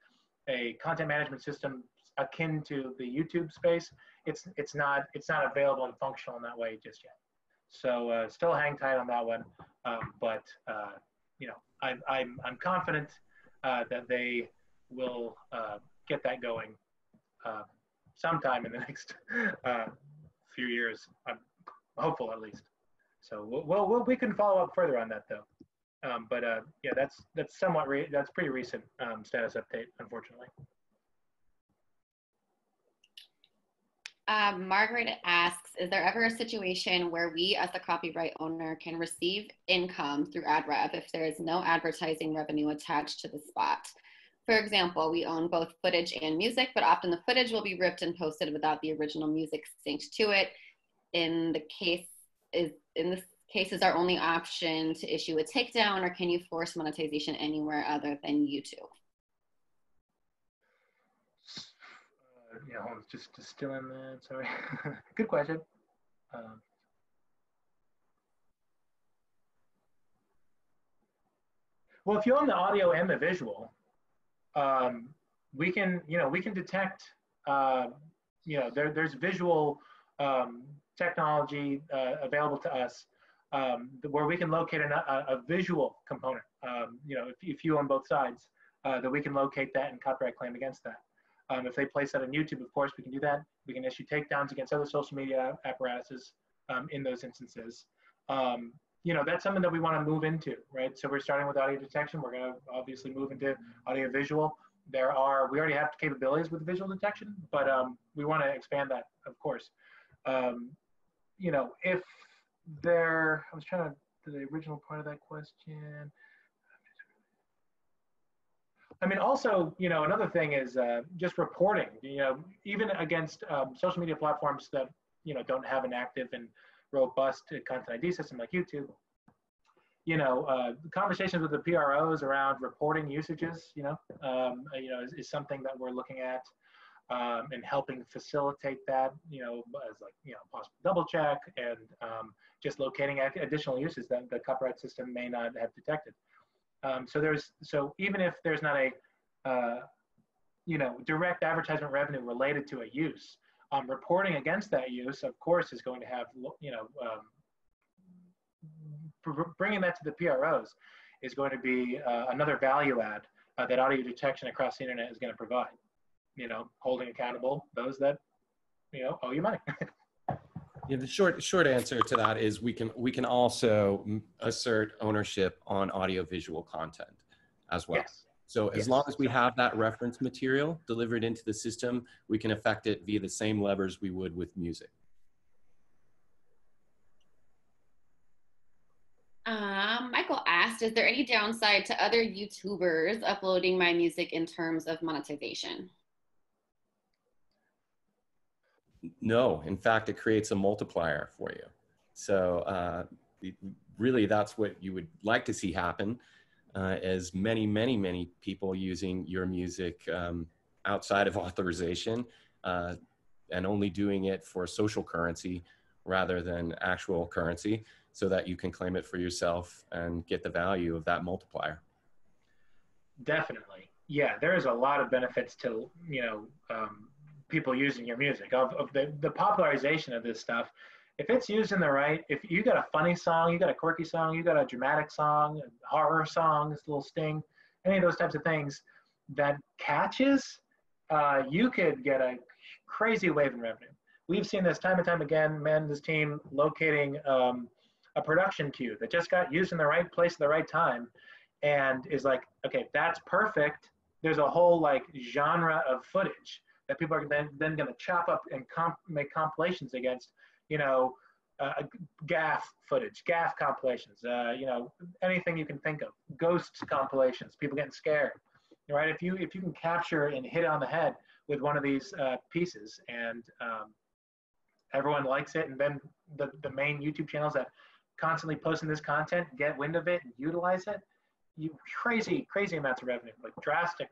a content management system akin to the YouTube space, it's it's not it's not available and functional in that way just yet. So uh, still hang tight on that one, um, but uh, you know I, am I'm, I'm confident uh, that they will uh, get that going uh, sometime in the *laughs* next uh, few years. I'm hopeful at least. So we'll, we'll, we can follow up further on that though. Um, but uh, yeah, that's that's somewhat that's pretty recent um, status update, unfortunately. Um, Margaret asks, is there ever a situation where we as the copyright owner can receive income through AdRev if there is no advertising revenue attached to the spot? For example, we own both footage and music, but often the footage will be ripped and posted without the original music synced to it. In the case is in this cases our only option to issue a takedown or can you force monetization anywhere other than YouTube? Uh, yeah, hold on, just, just still in there, sorry. *laughs* Good question. Um, well, if you own the audio and the visual, um, we can, you know, we can detect, uh, you know, there, there's visual um, technology uh, available to us um, where we can locate an, a, a, visual component. Um, you know, if, if, you on both sides, uh, that we can locate that and copyright claim against that. Um, if they place that on YouTube, of course, we can do that. We can issue takedowns against other social media apparatuses um, in those instances. Um, you know, that's something that we want to move into, right? So we're starting with audio detection. We're going to obviously move into audio visual. There are, we already have capabilities with visual detection, but um, we want to expand that, of course. You know, if there, I was trying to, the original part of that question. I mean, also, you know, another thing is uh, just reporting. You know, even against um, social media platforms that you know don't have an active and robust content ID system like YouTube. You know, uh, conversations with the PROs around reporting usages. You know, um, you know, is, is, something that we're looking at um, and helping facilitate that. You know, as like you know, possible double check and um, just locating additional uses that the copyright system may not have detected. Um, so there's so even if there's not a uh, you know direct advertisement revenue related to a use, um, reporting against that use, of course, is going to have you know um, bringing that to the PROs is going to be uh, another value add uh, that audio detection across the internet is going to provide. You know, holding accountable those that you know owe you money. *laughs* Yeah, the short short answer to that is we can we can also assert ownership on audiovisual content as well. Yes. So as yes. long as we have that reference material delivered into the system, we can affect it via the same levers we would with music. Um, Michael asked, is there any downside to other YouTubers uploading my music in terms of monetization? No, in fact, it creates a multiplier for you. So uh, really, that's what you would like to see happen. Uh, as many, many, many people using your music um, outside of *laughs* authorization uh, and only doing it for social currency rather than actual currency so that you can claim it for yourself and get the value of that multiplier. Definitely. Yeah, there is a lot of benefits to, you know, um, people using your music, of, of the, the popularization of this stuff. If it's used in the right, if you got a funny song, you got a quirky song, you got a dramatic song, horror song, little sting, any of those types of things that catches, uh, you could get a crazy wave in revenue. We've seen this time and time again, Men's team locating um, a production cue that just got used in the right place at the right time and is like, okay, that's perfect. There's a whole like genre of footage that people are then, then going to chop up and comp, make compilations against, you know, uh, gaff footage, gaff compilations, uh, you know, anything you can think of, ghosts compilations, people getting scared, right? If you if you can capture and hit on the head with one of these uh, pieces, and um, everyone likes it, and then the the main YouTube channels that constantly posting this content get wind of it and utilize it, you crazy crazy amounts of revenue, like drastic,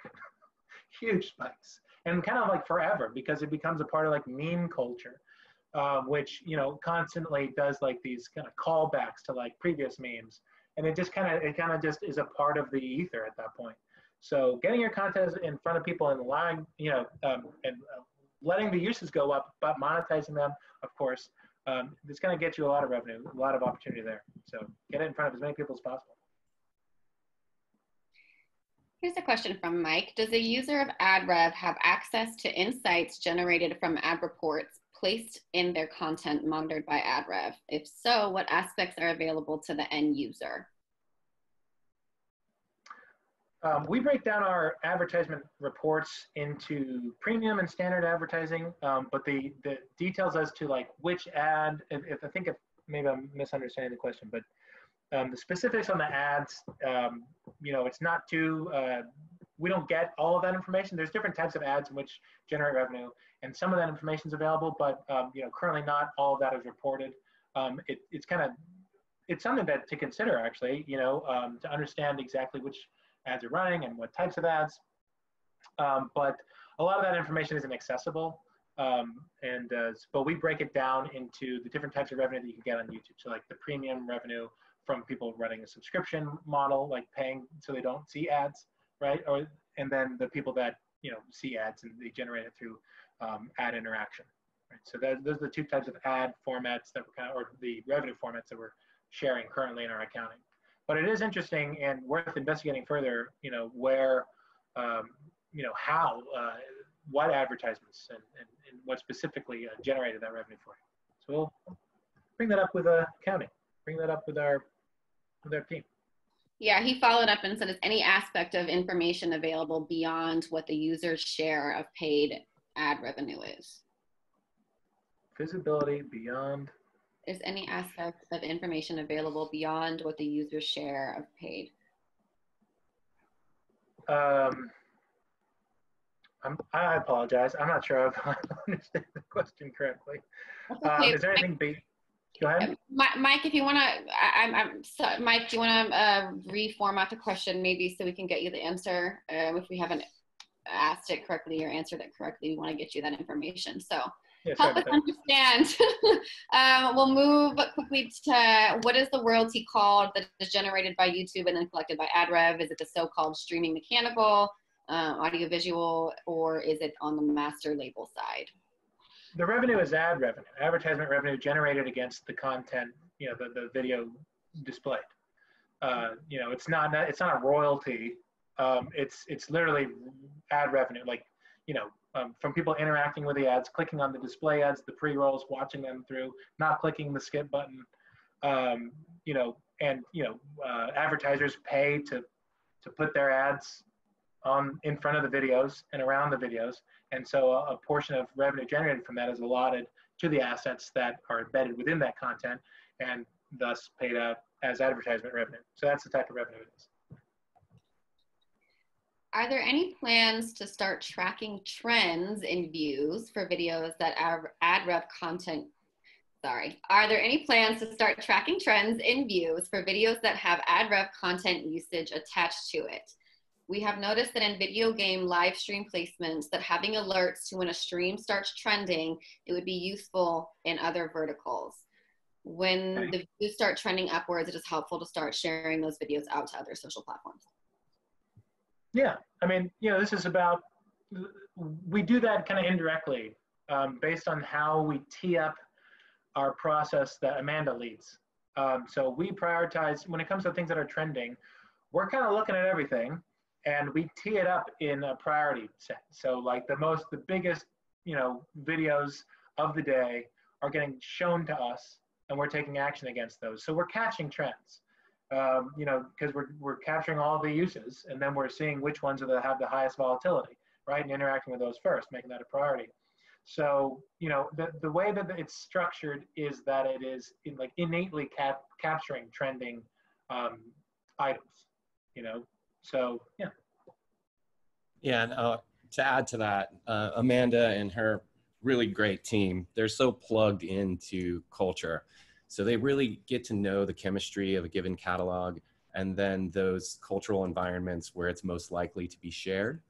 *laughs* huge spikes and kind of like forever because it becomes a part of like meme culture, um, which you know constantly does like these kind of callbacks to like previous memes, and it just kind of it kind of just is a part of the ether at that point. So getting your content in front of people and allowing you know um, and uh, letting the uses go up, but monetizing them, of course, um, it's going to get you a lot of revenue, a lot of opportunity there. So get it in front of as many people as possible. Here's a question from Mike. Does a user of AdRev have access to insights generated from ad reports placed in their content monitored by AdRev? If so, what aspects are available to the end user? Um, we break down our advertisement reports into premium and standard advertising, um, but the, the details as to like which ad, if, if I think if maybe I'm misunderstanding the question, but um, the specifics on the ads, um, you know, it's not too, uh, we don't get all of that information. There's different types of ads in which generate revenue, and some of that information is available, but um, you know, currently not all of that is reported. Um, it, it's kind of, it's something that to consider actually, you know, um, to understand exactly which ads are running and what types of ads. Um, but a lot of that information isn't accessible. Um, and uh, but we break it down into the different types of revenue that you can get on YouTube. So like the premium revenue, from people running a subscription model, like paying so they don't see ads, right? Or and then the people that you know see ads and they generate it through um, ad interaction. Right? So that, those are the two types of ad formats that we're kind of, or the revenue formats that we're sharing currently in our accounting. But it is interesting and worth investigating further. You know where, um, you know how uh, what advertisements and, and, and what specifically uh, generated that revenue for you. So we'll bring that up with uh, accounting. Bring that up with our with our team. Yeah, he followed up and said, is any aspect of information available beyond what the user's share of paid ad revenue is? Visibility beyond. Is any aspect of information available beyond what the user's share of paid? Um, I'm, I apologize. I'm not sure *laughs* I understand the question correctly. Um, is there anything be? Go ahead. Mike, if you want to, I'm, I'm so, Mike, do you want to uh, reformat the question maybe so we can get you the answer? Um, if we haven't asked it correctly or answered it correctly, we want to get you that information. So yeah, help us understand. um, *laughs* we'll move quickly to what is the royalty called that is generated by YouTube and then collected by AdRev? Is it the so-called streaming mechanical, uh, audiovisual, or is it on the master label side? the revenue is ad revenue, advertisement revenue generated against the content, you know, the, the video displayed. Uh, you know, it's not it's not a royalty. Um, it's it's literally ad revenue, like you know, um, from people interacting with the ads, clicking on the display ads, the pre rolls, watching them through, not clicking the skip button. Um, you know, and you know, uh, advertisers pay to to put their ads on in front of the videos and around the videos. And so a, a, portion of revenue generated from that is allotted to the assets that are embedded within that content and thus paid out as advertisement revenue. So that's the type of revenue it is. Are there any plans to start tracking trends in views for videos that are AdRev content? Sorry. Are there any plans to start tracking trends in views for videos that have AdRev content usage attached to it? We have noticed that in video game live stream placements that having alerts to when a stream starts trending, it would be useful in other verticals. When okay. the views start trending upwards, it is helpful to start sharing those videos out to other social platforms. Yeah, I mean, you know, this is about, we do that kind of indirectly um, based on how we tee up our process that Amanda leads. Um, so we prioritize, when it comes to things that are trending, we're kind of looking at everything and we tee it up in a priority set. So like the most, the biggest, you know, videos of the day are getting shown to us and we're taking action against those. So we're catching trends, um, you know, because we're, we're capturing all the uses and then we're seeing which ones are that have the highest volatility, right? And interacting with those first, making that a priority. So, you know, the, the way that it's structured is that it is in like innately cap- capturing trending um, items, you know, so yeah. Yeah, and uh, to add to that, uh, Amanda and her really great team, they're so plugged into culture. So they really get to know the chemistry of a given catalog and then those cultural environments where it's most likely to be shared.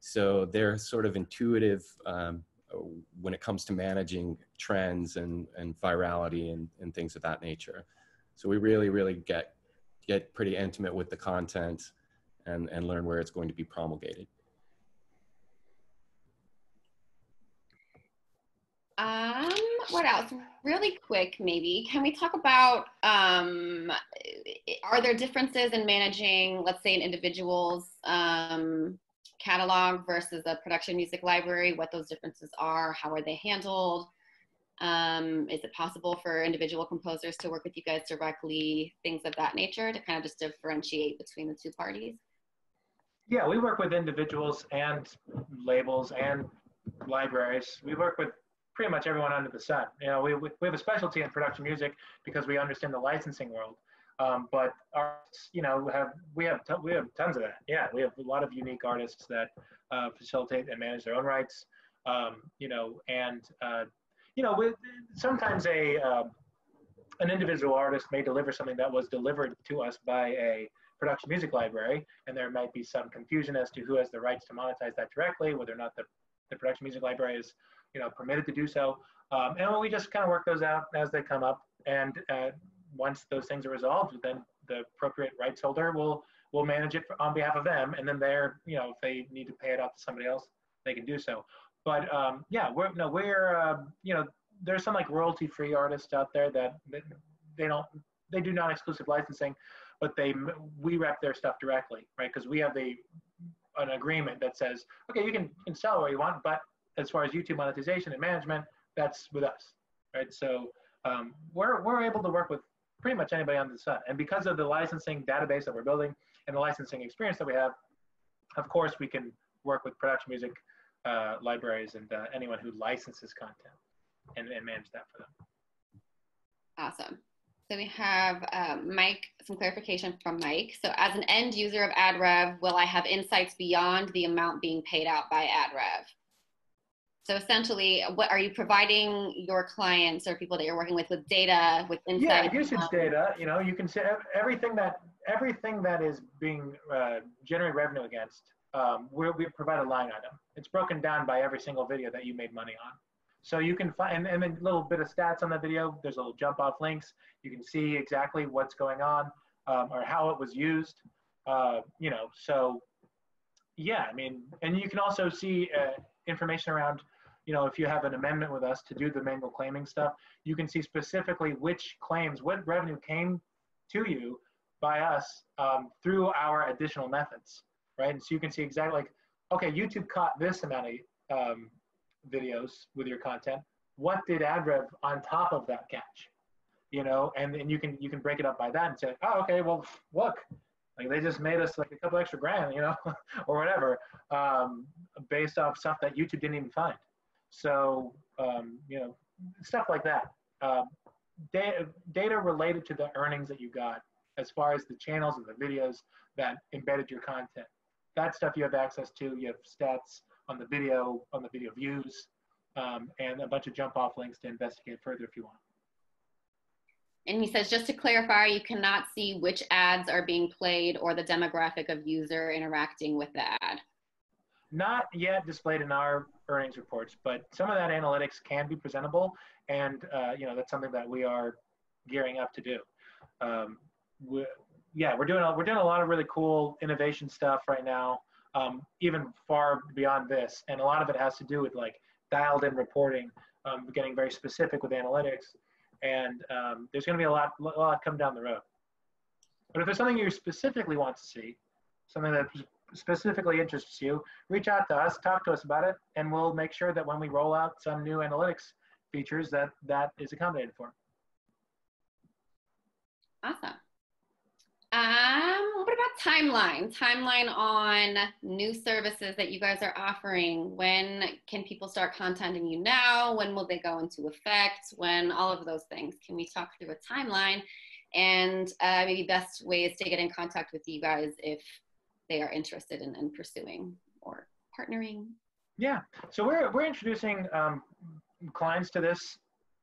So they're sort of intuitive um, when it comes to managing trends and, and virality and, and things of that nature. So we really, really get, get pretty intimate with the content and, and learn where it's going to be promulgated. Um, what else? Really quick, maybe. Can we talk about um, are there differences in managing, let's say, an individual's um, catalog versus a production music library? What those differences are? How are they handled? Um, is it possible for individual composers to work with you guys directly? Things of that nature to kind of just differentiate between the two parties. Yeah, we work with individuals and labels and libraries. We work with pretty much everyone under the sun. You know, we, we, we have a specialty in production music because we understand the licensing world. Um, but our, you know, have we have we have tons of that. Yeah, we have a lot of unique artists that uh, facilitate and manage their own rights. Um, you know, and uh, you know, with, sometimes a uh, an individual artist may deliver something that was delivered to us by a production music library, and there might be some confusion as to who has the rights to monetize that directly, whether or not the, the production music library is, you know, permitted to do so. Um, and we just kind of work those out as they come up. And uh, once those things are resolved, then the appropriate rights holder will will manage it on behalf of them. And then they're, you know, if they need to pay it off to somebody else, they can do so. But um, yeah, we're no, we're uh, you know, there's some like royalty-free artists out there that they don't they do non-exclusive licensing but they we rep their stuff directly, right? Because we have the an agreement that says, okay, you can, you can sell what you want, but as far as YouTube monetization and management, that's with us, right? So um, we're, we're able to work with pretty much anybody on the sun. And because of the licensing database that we're building and the licensing experience that we have, of course, we can work with production music uh, libraries and uh, anyone who licenses content and, and manage that for them. Awesome. So we have uh, Mike, some clarification from Mike. So as an end user of AdRev, will I have insights beyond the amount being paid out by AdRev? So essentially, what are you providing your clients or people that you're working with with data, with insights? Yeah, usage um, data. You know, you can see everything that everything that is being uh, generated revenue against. Um, we provide a line item. It's broken down by every single video that you made money on. So you can find, and, then a little bit of stats on the video. There's a little jump off links. You can see exactly what's going on um, or how it was used. Uh, you know, so yeah, I mean, and you can also see uh, information around, you know, if you have an amendment with us to do the manual claiming stuff, you can see specifically which claims, what revenue came to you by us um, through our additional methods, right? And so you can see exactly like, okay, YouTube caught this amount of um, videos with your content. What did AdRev on top of that catch? You know, and then you can you can break it up by that and say, oh, okay, well, look, like they just made us like a couple extra grand, you know, *laughs* or whatever, um, based off stuff that YouTube didn't even find. So, um, you know, stuff like that. Data, data related to the earnings that you got, as far as the channels and the videos that embedded your content. That stuff you have access to. You have stats on the video, on the video views, um, and a bunch of jump off links to investigate further if you want. And he says, just to clarify, you cannot see which ads are being played or the demographic of user interacting with the ad. Not yet displayed in our earnings reports, but some of that analytics can be presentable, and uh, you know that's something that we are gearing up to do. Um, we, yeah, we're doing a, we're doing a lot of really cool innovation stuff right now um, even far beyond this. And a lot of it has to do with like dialed in reporting, um, getting very specific with analytics. And um, there's going to be a lot, a lot come down the road. But if there's something you specifically want to see, something that specifically interests you, reach out to us, talk to us about it, and we'll make sure that when we roll out some new analytics features that that is accommodated for. Awesome. About timeline? Timeline on new services that you guys are offering. When can people start contacting you now? When will they go into effect? When all of those things? Can we talk through a timeline and uh, maybe best ways to get in contact with you guys if they are interested in, in pursuing or partnering? Yeah, so we're we're introducing um, clients to this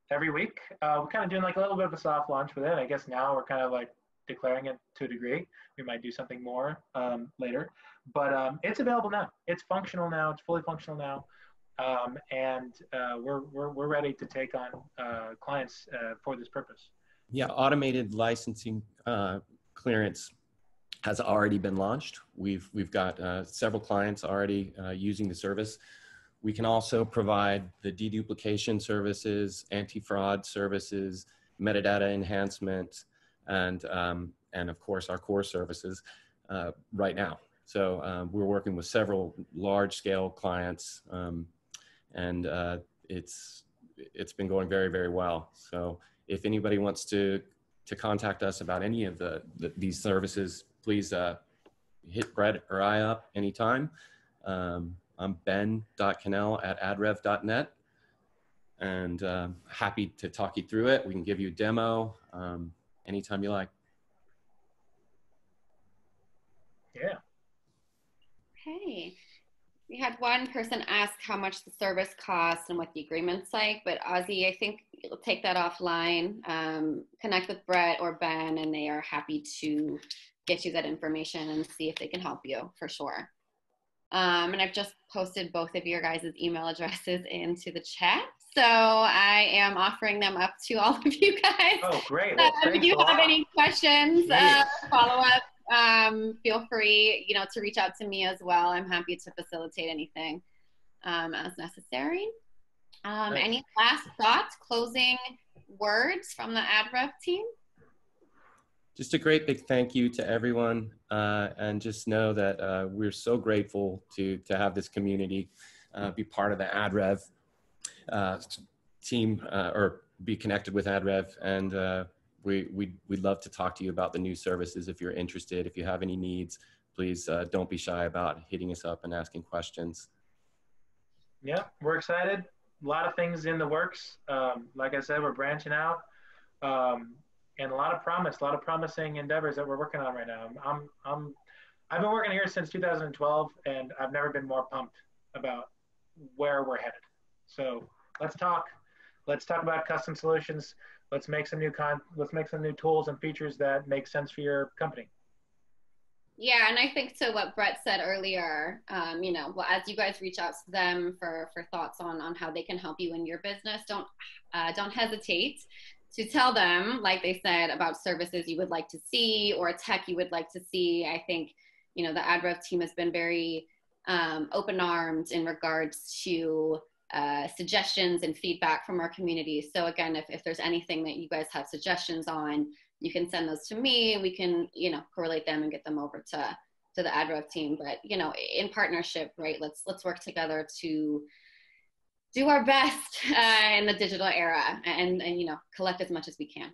every week. Uh, we're kind of doing like a little bit of a soft launch with it. I guess now we're kind of like declaring it to a degree. We might do something more um, later, but um, it's available now. It's functional now. It's fully functional now. Um, and uh, we're, we're, we're ready to take on uh, clients uh, for this purpose. Yeah, automated licensing uh, clearance has already been launched. We've, we've got uh, several clients already uh, using the service. We can also provide the deduplication services, anti-fraud services, metadata enhancement, and um, and of course our core services uh, right now. So um, we're working with several large scale clients, um, and uh, it's it's been going very very well. So if anybody wants to to contact us about any of the, the these services, please uh, hit Brett or I up anytime. Um, I'm ben.kihnel at adrev.net and uh, happy to talk you through it. We can give you a demo. Um, anytime you like. Yeah. Hey, we had one person ask how much the service costs and what the agreement's like, but Ozzy, I think you'll take that offline. Um, connect with Brett or Ben, and they are happy to get you that information and see if they can help you for sure. Um, and I've just posted both of your guys' email addresses *laughs* into the chat. So I am offering them up to all of you guys. Oh, great. Well, uh, if you have any questions, uh, follow up, um, feel free, you know, to reach out to me as well. I'm happy to facilitate anything um, as necessary. Um, nice. Any last thoughts, closing words from the AdRev team? just a great big thank you to everyone, uh, and just know that uh, we're so grateful to to have this community uh, be part of the AdRev uh, team uh, or be connected with AdRev, and uh, we we we'd love to talk to you about the new services if you're interested. If you have any needs, please don't be shy about hitting us up and asking questions. Yeah, we're excited. A lot of things in the works. Um, like I said, we're branching out. Um, and a lot of promise, a lot of promising endeavors that we're working on right now. I'm, I'm, I've been working here since 2012, and I've never been more pumped about where we're headed. So let's talk. Let's talk about custom solutions. Let's make some new con. Let's make some new tools and features that make sense for your company. Yeah, and I think to what Brett said earlier, um, you know, well, as you guys reach out to them for for thoughts on on how they can help you in your business, don't uh, don't hesitate to tell them, like they said, about services you would like to see or tech you would like to see. I think, you know, the AdRev team has been very um, open armed in regards to uh, suggestions and feedback from our community. So again, if, if there's anything that you guys have suggestions on, you can send those to me. We can, you know, correlate them and get them over to to the AdRev team. But you know, in partnership, right? Let's let's work together to do our best *laughs* uh, in the digital era and, and, you know, collect as much as we can.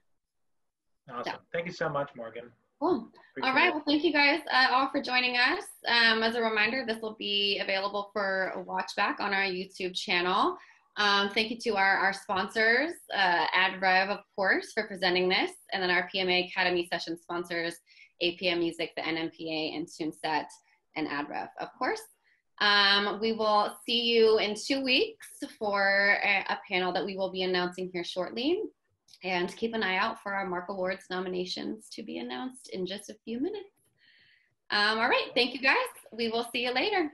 Awesome. So. Thank you so much, Morgan. Cool. Appreciate all right. It. Well, thank you guys uh, all for joining us. Um, as a reminder, this will be available for watch back on our YouTube channel. Um, thank you to our, our sponsors, uh, AdRev, of course, for presenting this, and then our PMA Academy session sponsors, APM Music, the NMPA, and TuneSat, and AdRev, of course. Um, we will see you in two weeks for a, a, panel that we will be announcing here shortly. And keep an eye out for our Mark Awards nominations to be announced in just a few minutes. Um, all right, thank you guys. We will see you later.